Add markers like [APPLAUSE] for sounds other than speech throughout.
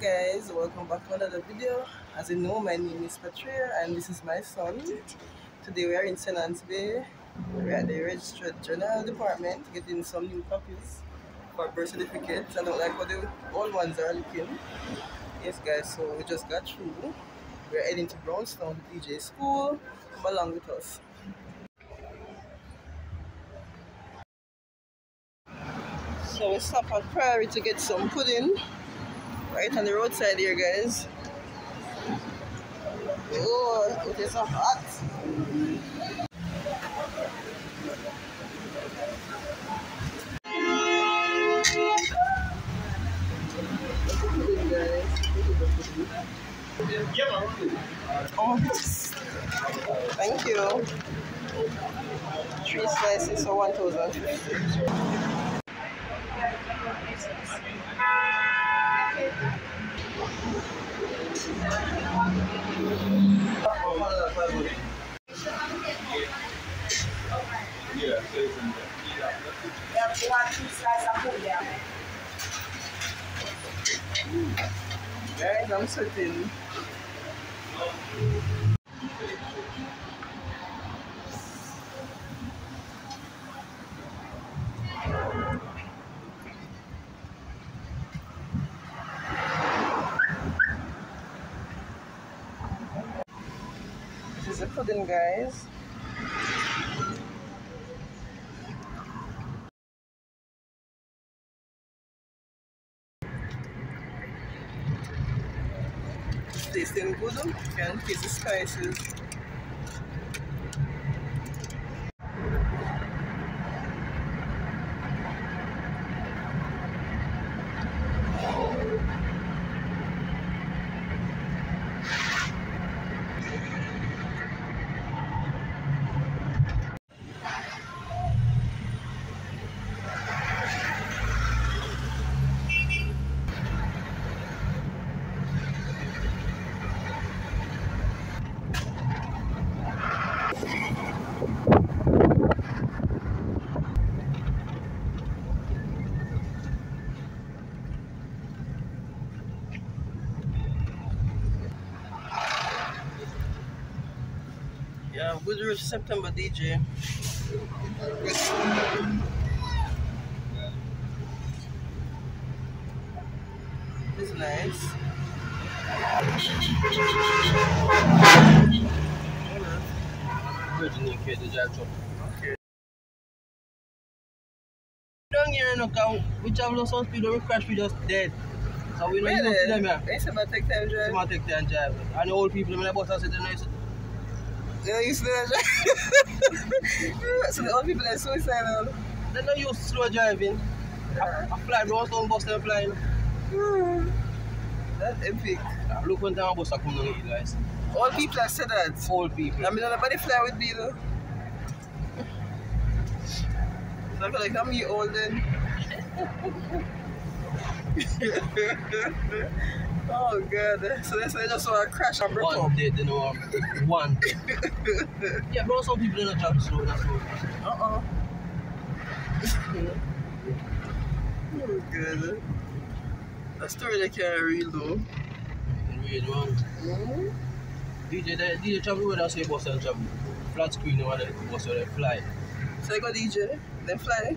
guys, welcome back to another video. As you know, my name is Patria and this is my son. Today we are in St. Ann's Bay. We're at the Registrar General Department getting some new copies for birth certificates. I don't like how the old ones are looking. Yes guys, so we just got through. We're heading to Brownstown DJ School. Come along with us. So we stop at Priory to get some pudding. Right on the roadside here, guys. Oh, it is so hot. Oh, thank you. Three slices for 1,050. 哎，能吃点。A pudding, guys. It's tasting good. and taste spices. Yeah, good reach September DJ. It's nice. Virgin UK, the drive. Okay. Down here, no, cause we travel some speed, we crash, we just dead. So we don't Really? know them here. Said about take time drive. Someone take time drive. And the old people, I bought us, they know it's Yeah, you see that So the old people are suicidal. they not used to slow driving. I, I fly Brownstown bus, them flying. That's epic. Look when time bus coming on here, guys. All people have said that. Old people. I mean, nobody fly with me though. So I feel like I'm you old then. [LAUGHS] oh god. So they say they just want to crash and break One up. day, they know um, [LAUGHS] one. [LAUGHS] yeah, Brownstown people don't travel slow, that's all. Uh-uh. [LAUGHS] oh god. A story they can't read though. Real man. Mm-hmm. DJ, they, DJ travel with us, say bus and travel. Flat screen, they want to bus, so they fly. So they go DJ, then fly.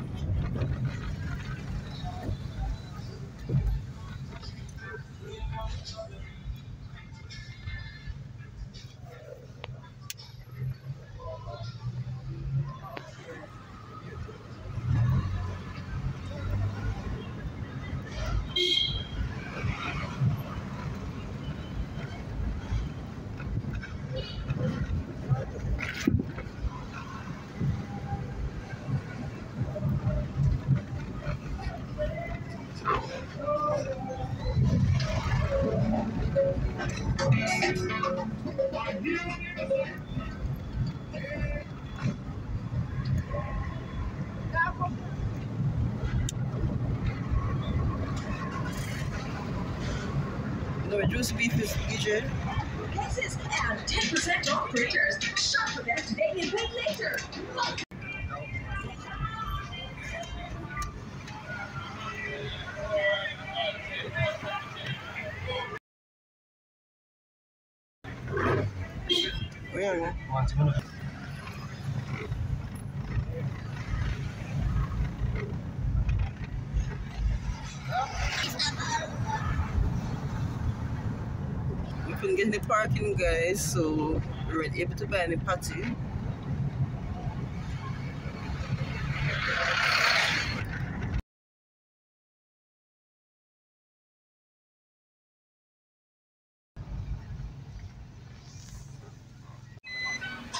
No, reduced beef is DJ. Guesses and 10% off printers. Shop for them today and pay later. Where are you? We couldn't get any parking, guys, so we weren't able to buy any patty.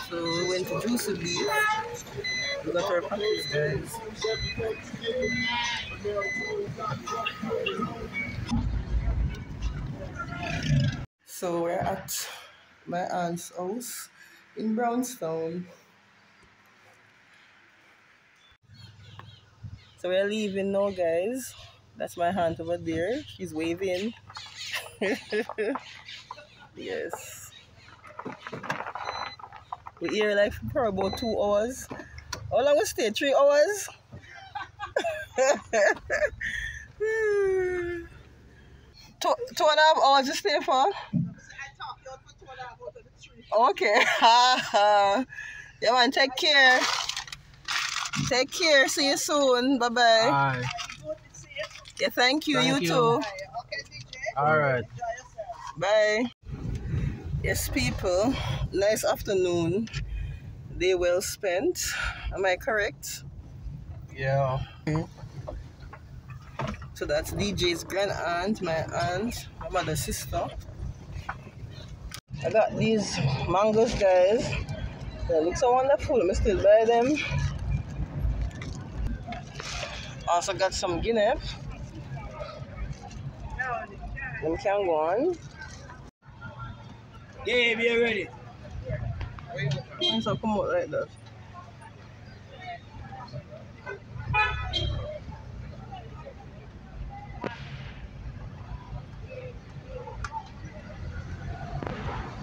So we went to Juici Beef. We got our patties, guys. So we're at my aunt's house in Brownstown. So we're leaving now, guys. That's my aunt over there. She's waving. [LAUGHS] yes. We're here like for about two hours. How long we stay? Three hours? [LAUGHS] two, two and a half hours to stay for? Okay. [LAUGHS] yeah, man, take care. Take care. See you soon. Bye bye. Aye. Yeah, thank you. Thank you, you. too. Alright. Bye. Yes, people. Nice afternoon. Day well spent. Am I correct? Yeah. So that's DJ's grand aunt, my aunt, my mother's sister. I got these mangoes, guys. They look so wonderful. I'm still buy them. Also got some guinea. Them can go on. Yeah, be ready. It come out like that?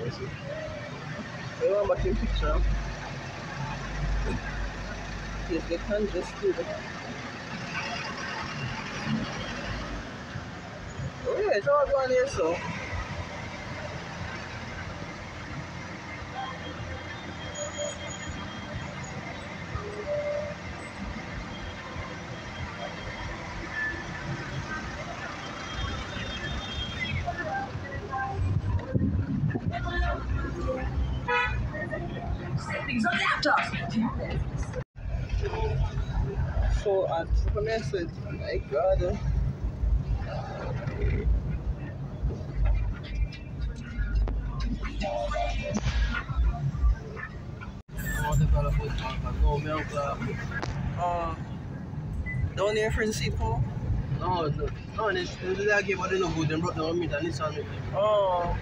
I want back in picture. Yes, they can just do that. Oh yeah, it's all going here so. Savings on laptops. So at what I said, my god. What the color food? No milk. uh, Uh, down there for the people. No, no, no, it's it's like it, but they no good. They brought the meat and this and it. Oh.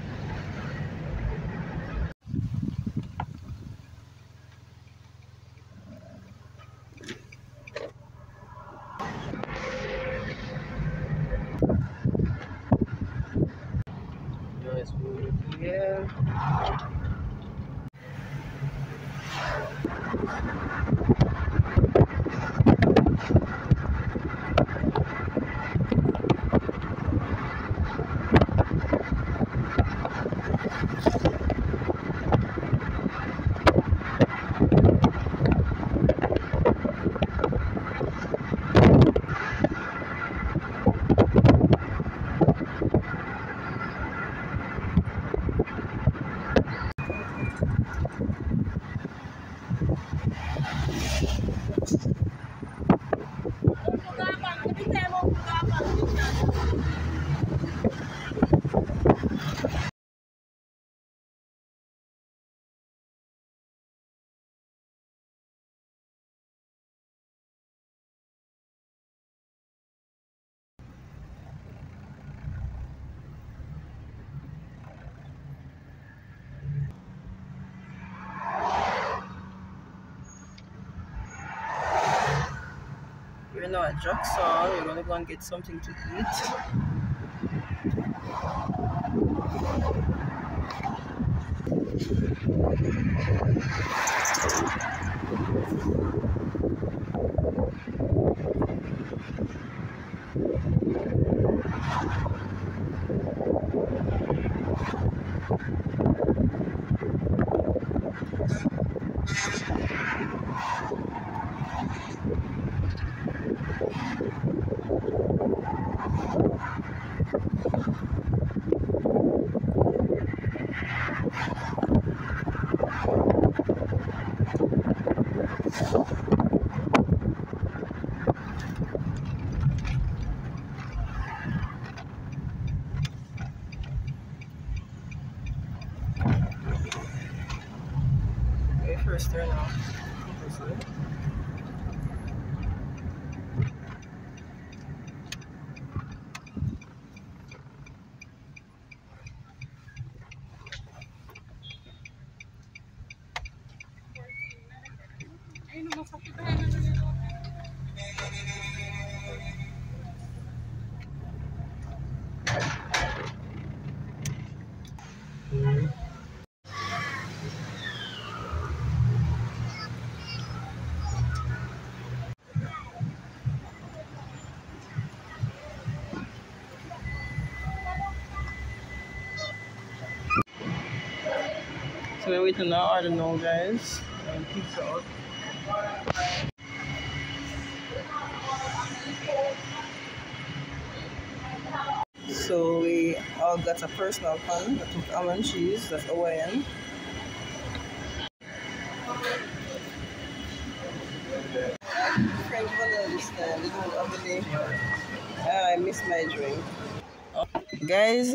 Now at Jackson. We're gonna go and get something to eat. So we're waiting now, I don't know guys. Um, pizza. So we all got a personal pan took almond cheese, that's Hawaiian. French vanilla this time. Ah, I miss my drink. Guys,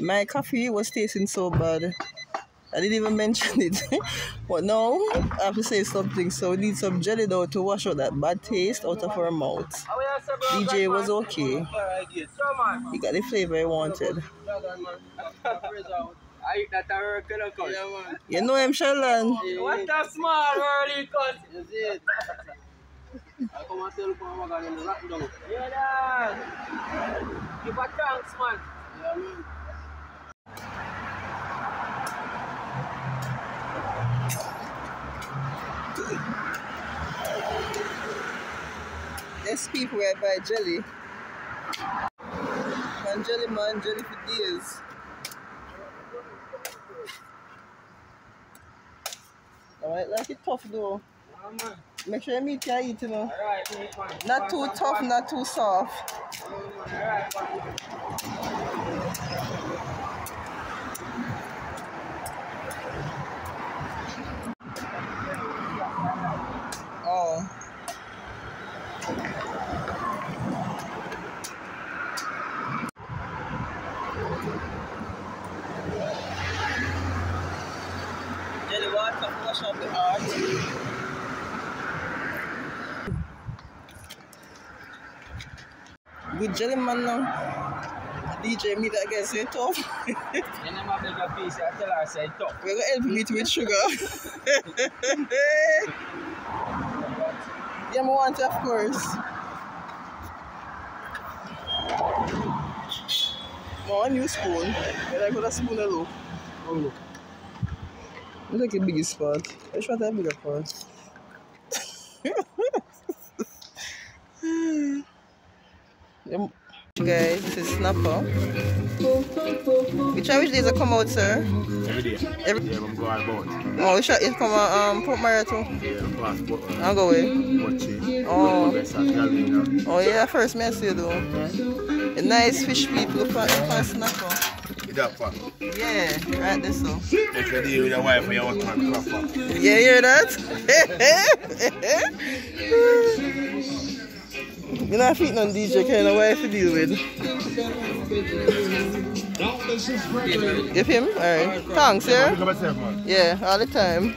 my coffee was tasting so bad. I didn't even mention it. [LAUGHS] but now I have to say something. So we need some jelly dough to wash out that bad taste out of our mouth. DJ was okay. He got the flavor I wanted. I eat that. Yeah. You know him, Sheldon? What a small world he cut. See it? I come and tell in the. Yeah, dad. Give a thanks, man. Yeah, man. There's people where I buy jelly. Man, jelly man, jelly for days. Alright, like it tough though. Make sure your meat can eat, you know. Not too tough, not too soft. Alright, man. Oh. Jelly water, wash up the heart. Good jelly man now. DJ me that gets it tough. You never beg a piece, I tell her, say, tough. We're gonna help eat with sugar. [LAUGHS] yeah, I want it, of course. One new spoon. And I got a spoon alone. Oh, look. Look like a big spot. Let's try that bigger part. Guys, this is Snapper. Which one which days I come out, sir? Every day. Every- yeah, I'm going about. Oh, which one is come out, um, Port Maria too? Yeah, class, but, uh, I'll go away. Oh. Best at Galvin, Oh yeah, first me I see you though. A nice fish people for for snapper. You that far. Yeah, right this so. If you're with your wife and your husband, crap. Yeah, you hear that? [LAUGHS] [LAUGHS] you know, feet on DJ kind of wife to deal with. Give him? Alright. Thanks, yeah? Look at myself, man. Yeah, all the time.